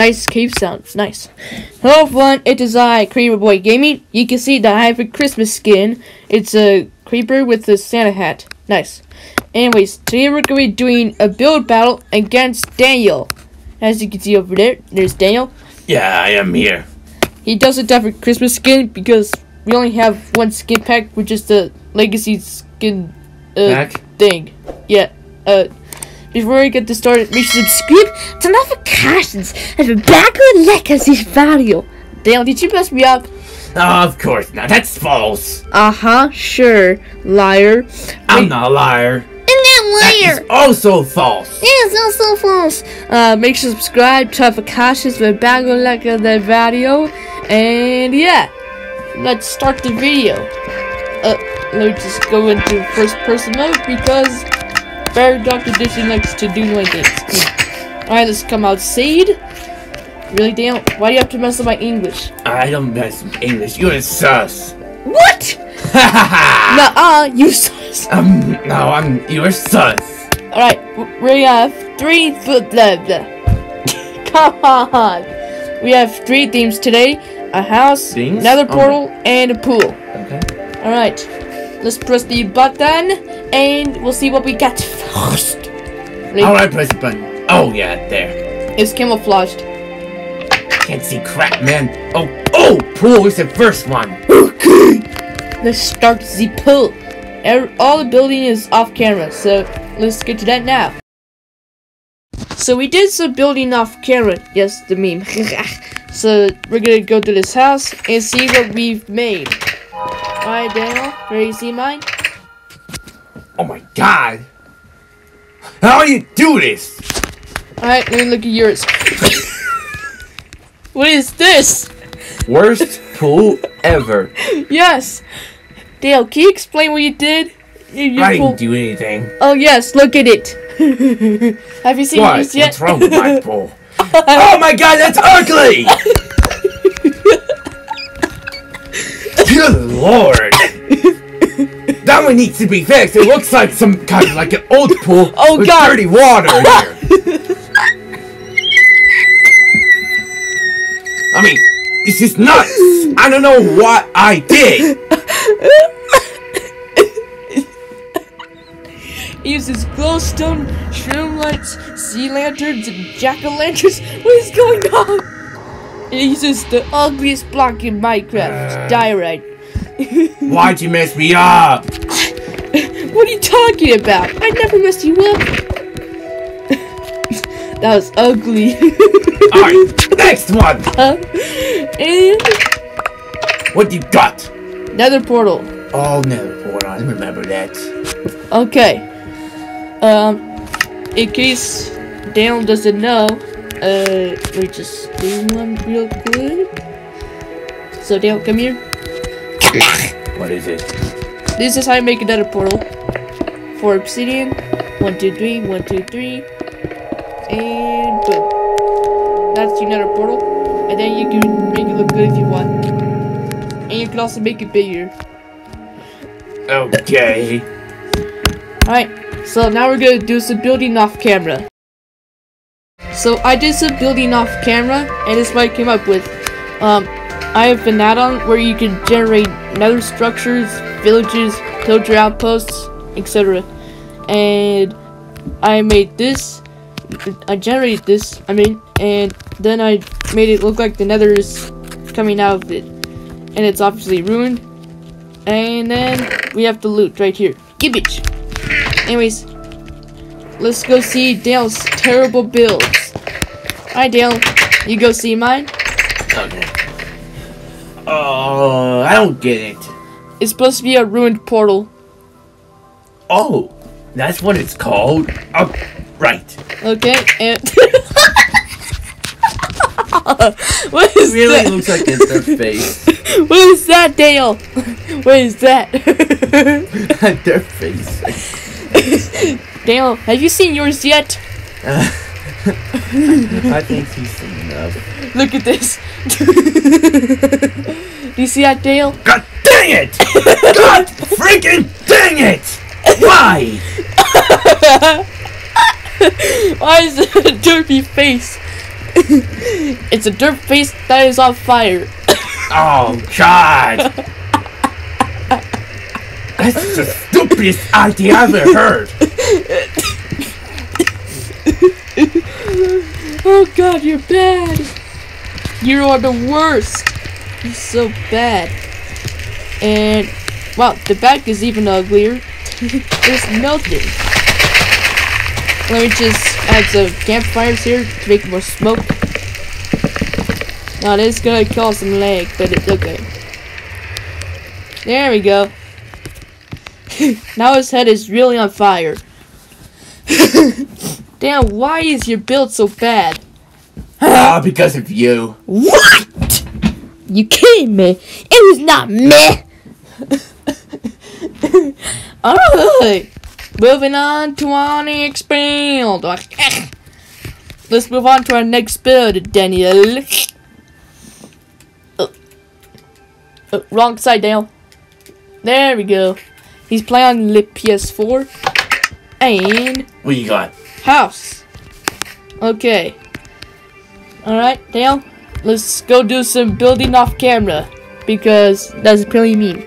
Nice cave sounds. Nice. Hello, everyone. It is I, Creeper Boy Gaming. You can see that I have a Christmas skin. It's a creeper with a Santa hat. Nice. Anyways, today we're going to be doing a build battle against Daniel. As you can see over there, there's Daniel. Yeah, I am here. He doesn't have a Christmas skin because we only have one skin pack, which is the Legacy skin uh, Pack? thing. Yeah. Uh, before we get to start, make sure to subscribe to notifications and be back with Legacy video. Daniel, did you mess me up? Oh, of course not. That's false. Uh huh. Sure, liar. I'm Wait, not a liar. And That that is also false. Yes, that's so false. Uh, make sure to subscribe to back with like the video. And yeah, let's start the video. Uh, let me just go into first person mode because Bedrock Edition likes to do like things. Alright, let's come outside. Really, damn, why do you have to mess up my English? I don't mess with English. You're a sus. What? Ha ha you sus. Um, no, I'm. You're sus. Alright, we have three foot blah blah. Come on. We have three themes today. A house, Things? another Oh portal, and a pool. Okay. Alright. Let's press the button and we'll see what we get first. Ready? How press the button? Oh yeah, there. It's camouflaged. Can't see crap, man. Oh, oh, pool is the first one. Okay. Let's start the pool. Er- All the building is off camera, so let's get to that now. So we did some building off camera. Yes, the meme. so we're gonna go to this house and see what we've made. Alright, Daniel, ready to see mine? Oh my god. How do you do this? Alright, let me look at yours. what is this? Worst pool ever. Yes! Dale, can you explain what you did? You- I didn't do anything. Oh yes, look at it. Have you seen What? this yet? What's wrong with my pool? oh my god, that's ugly! Good lord! That one needs to be fixed. It looks like some kind of like an old pool Oh, with God. dirty water here. I mean, this is nuts. I don't know what I did. He uses glowstone, shroom lights, sea lanterns, and jack-o'-lanterns. What is going on? He uses the ugliest block in Minecraft, uh, diorite. Why'd you mess me up? What are you talking about? I never messed you up. that was ugly. Alright, next one. and What do you got? Nether portal. Oh, no, hold on. Remember that. Okay. Um, in case Daniel doesn't know, uh, me just do one real quick. So Daniel, come here. What is it? This is how you make a nether portal. For obsidian, one, two, three, one, two, three, and boom. That's your nether portal. And then you can make it look good if you want. And you can also make it bigger. Okay. Alright, so now we're gonna do some building off camera. So I did some building off camera, and this is what I came up with. Um, I have an add-on where you can generate nether structures, villages, pillager outposts, etc. And I made this, I generated this, I mean, and then I made it look like the nether is coming out of it. And it's obviously ruined. And then we have the loot right here. Gibbage! Anyways, let's go see Dale's terrible builds. Hi Dale, you go see mine. Okay. Oh, I don't get it. It's supposed to be a ruined portal. Oh, that's what it's called. Oh, right. Okay, and what is Really that? looks like it's their face. What is that, Dale? What is that? their face. Dale, have you seen yours yet? I think he's seen enough. Look at this. Do you see that, Dale? God dang it! God freaking dang it! Why? Why is it a derpy face? it's a dirt face that is on fire. Oh God! That's the stupidest idea I've ever heard. Oh god, you're bad. You are the worst. You're so bad. And wow, the back is even uglier. There's nothing. Let me just add some campfires here to make more smoke. Now this is gonna cause some lag, but it's okay. There we go. now his head is really on fire. Damn, why is your build so bad? Ah, because of you. What? You kidding me? It was not me. Alright, moving on to our next build. Let's move on to our next build, Daniel. Oh. Oh, wrong side, Daniel. There we go. He's playing on the PS4 and What you got? house. Okay. Alright, Dale. Let's go do some building off camera. Because that's pretty mean.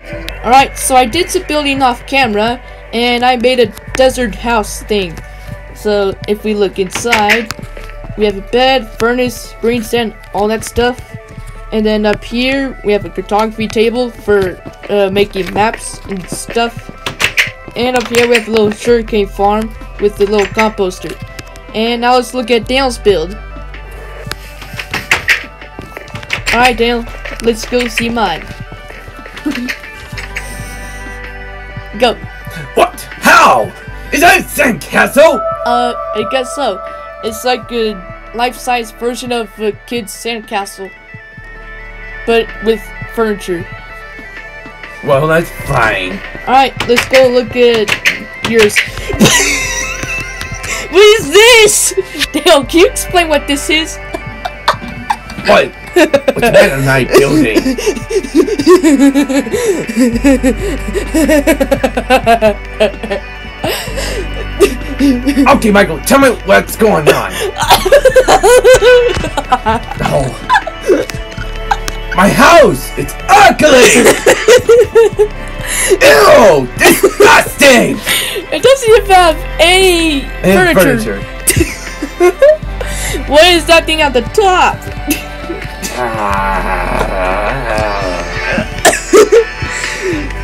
Alright, so I did some building off camera. And I made a desert house thing. So if we look inside, we have a bed, furnace, brewing stand, all that stuff. And then up here, we have a cartography table for uh, making maps and stuff. And up here we have a little sugarcane farm with the little composter. And now let's look at Dale's build. Alright Dale, let's go see mine. go. What? How? Is that a sandcastle? Uh, I guess so. It's like a life-size version of a kid's sandcastle. But with furniture. Well, that's fine. Alright, let's go look at yours. what is this? Dale, can you explain what this is? What? What's that in my building? Okay, Michael, tell me what's going on. Oh. My house! It's ugly! Ew! Disgusting! It doesn't even have any And furniture. What is that thing at the top?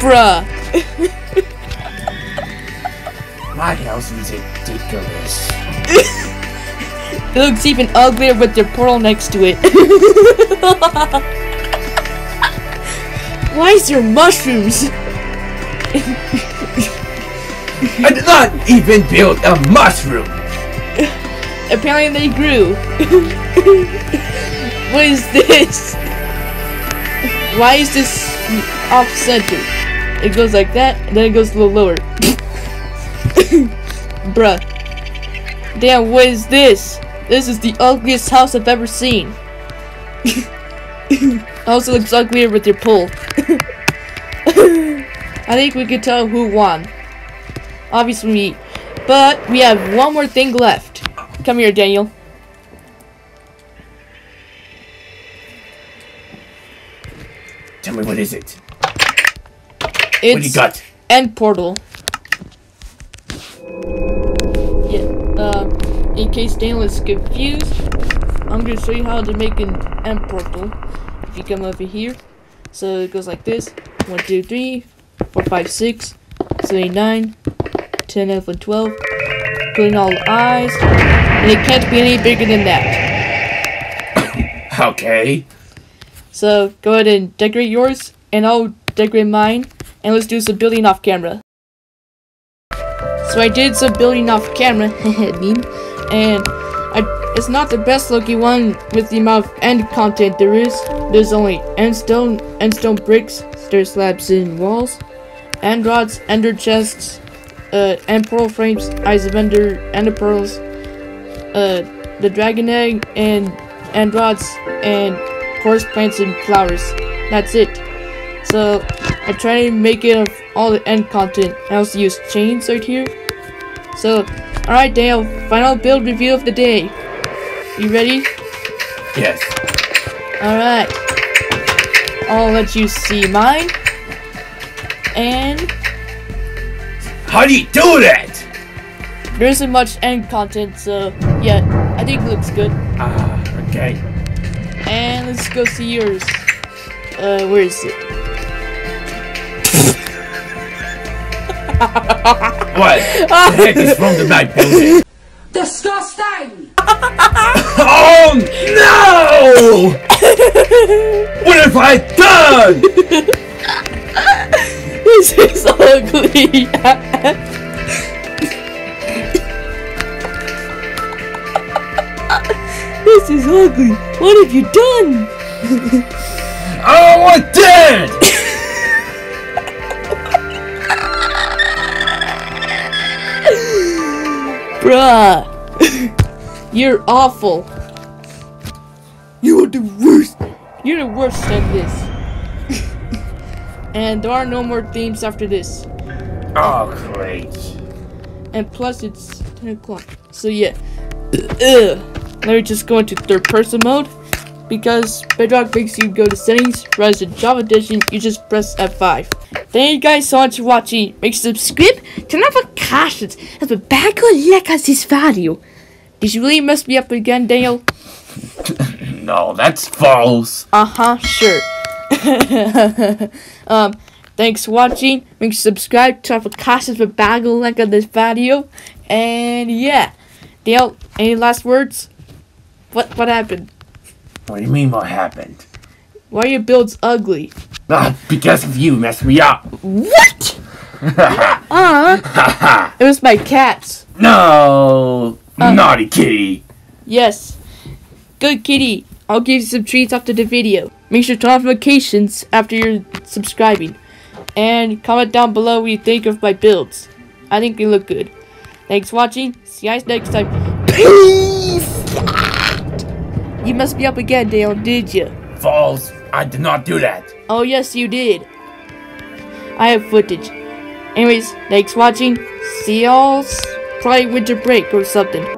Bruh. My house is ridiculous. It looks even uglier with their portal next to it. Why is there mushrooms? I did not even build a mushroom! Apparently they grew. what is this? Why is this off center? It goes like that, and then it goes a little lower. Bruh. Damn, what is this? This is the ugliest house I've ever seen. also looks uglier with your pull. I think we can tell who won. Obviously meat. But we have one more thing left. Come here, Daniel. Tell me what is it? It's what do you got? End portal. Yeah, uh, in case Daniel is confused, I'm gonna show you how to make an end portal. If you come over here, so it goes like this. 1, 2, 3, 4, 5, 6, 7, 8, 9, 10 over 12, green all eyes, and it can't be any bigger than that. okay. So go ahead and decorate yours, and I'll decorate mine, and let's do some building off camera. So I did some building off camera, meme, and I, it's not the best looking one with the amount of end content there is. There's only end stone, end stone bricks, stair slabs and walls, end rods, ender chests, uh, end portal frames, eyes of ender, ender pearls, uh, the dragon egg, and end rods, and chorus plants and flowers. That's it. So I try to make it of all the end content. I also use chains right here. So, alright Dale, final build review of the day. You ready? Yes. Alright. I'll let you see mine. And How do you do that? there isn't much end content, so yeah, I think it looks good. Ah, okay. And let's go see yours. Uh, where is it? What? the heck is wrong with my building? Disgusting! Oh no! what have I done? This is ugly. this is ugly. What have you done? Oh, I'm dead! Bruh. You're awful. You are the worst. You're the worst at this. And there are no more themes after this. Oh, great. And plus, it's 10 o'clock. So, yeah. Ugh. Let me just go into third person mode. Because Bedrock makes you go to settings, whereas in Java Edition, you just press F5. Thank you guys so much for watching. Make sure to subscribe, turn on notifications, and the back on like us this video. Did you really mess me up again, Daniel? No, that's false. Uh-huh, sure. um, thanks for watching. Make sure to subscribe, turn on notifications, for on like on this video. And yeah. Daniel, any last words? What what happened? What do you mean what happened? Why are your builds ugly? Ah, because of you messed me up. What? uh, it was my cats. No, Uh. naughty kitty. Yes. Good kitty. I'll give you some treats after the video. Make sure to turn on notifications after you're subscribing. And comment down below what you think of my builds. I think they look good. Thanks for watching. See you guys next time. Peace! You messed me up again, Dale, did you? False. I did not do that. Oh, yes, you did. I have footage. Anyways, thanks for watching. See y'all probably winter break or something.